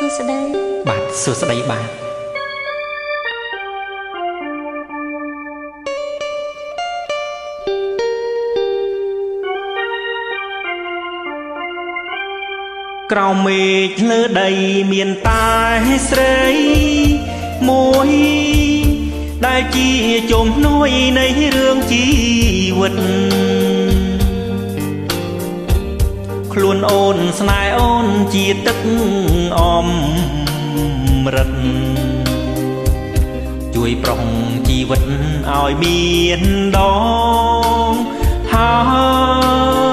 សួស្តីបាទសួស្តីបាទក្រោមមេឃលើដីមានតែស្រីមួយដែលជាជំនួយនៃរឿងជីវិត ខ្លួនអូនស្នេហ៍អូនជាទឹកអមរិតជួយប្រងជីវិតឲ្យមានដងហើយ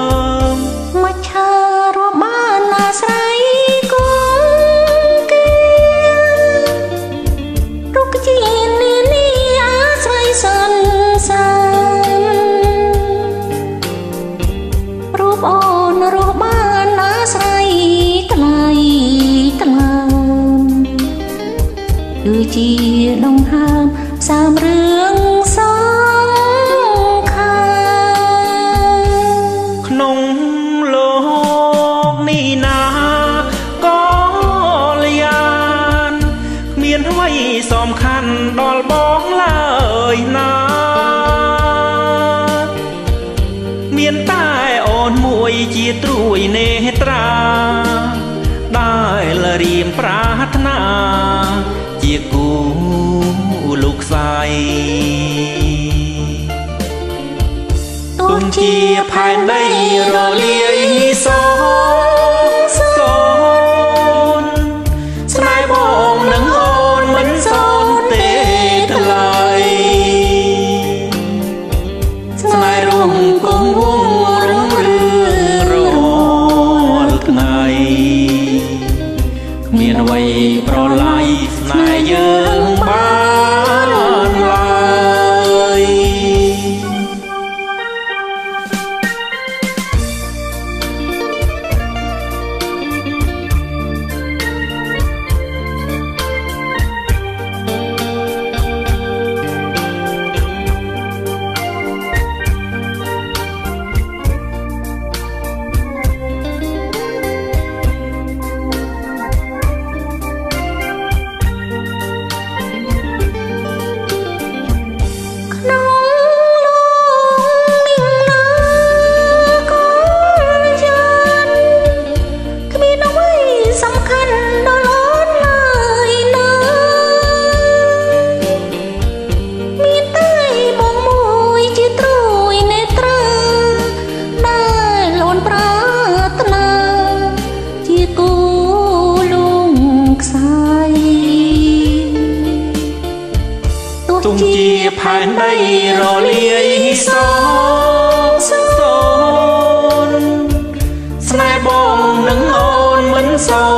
គឺជាដងហើមផ្សើមរឿងសំខាន់ក្នុងលោកនេះណាក៏លយានគ្មានអ្វីសំខាន់ដល់បងឡើយណាមានតែអូនមួយ ជាត្រួយនេត្រាដែលរៀមប្រាថ្នាជាគូលោកខ្សែទុំជាផែនដីរ ផែនដីរលាយសោសូនស្នេហ៍បងនឹងអូនមិនសូន